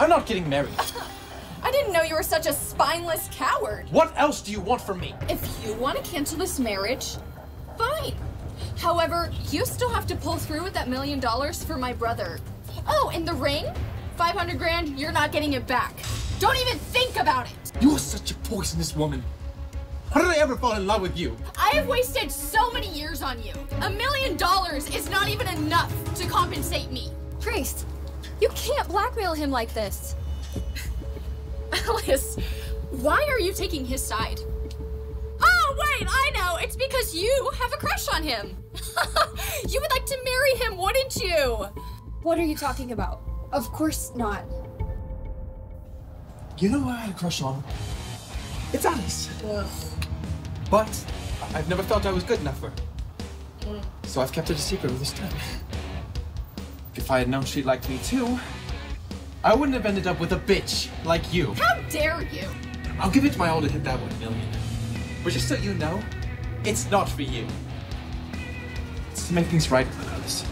I'm not getting married. I didn't know you were such a spineless coward. What else do you want from me? If you want to cancel this marriage, fine. However, you still have to pull through with that million dollars for my brother. Oh, and the ring? 500 grand, you're not getting it back. Don't even think about it. You're such a poisonous woman. How did I ever fall in love with you? I have wasted so many years on you. A million dollars is not even enough to compensate me. Priest, you can't blackmail him like this. Alice, why are you taking his side? Oh, wait, I know. It's because you have a crush on him. you would like to marry him, wouldn't you? What are you talking about? Of course not. You know who I had a crush on? It's Alice. But I've never felt I was good enough for her. So I've kept it a secret all this time. If I had known she liked me too, I wouldn't have ended up with a bitch like you. How dare you? I'll give it to my all to hit that one million. But just so you know, it's not for you. It's to make things right with Alice.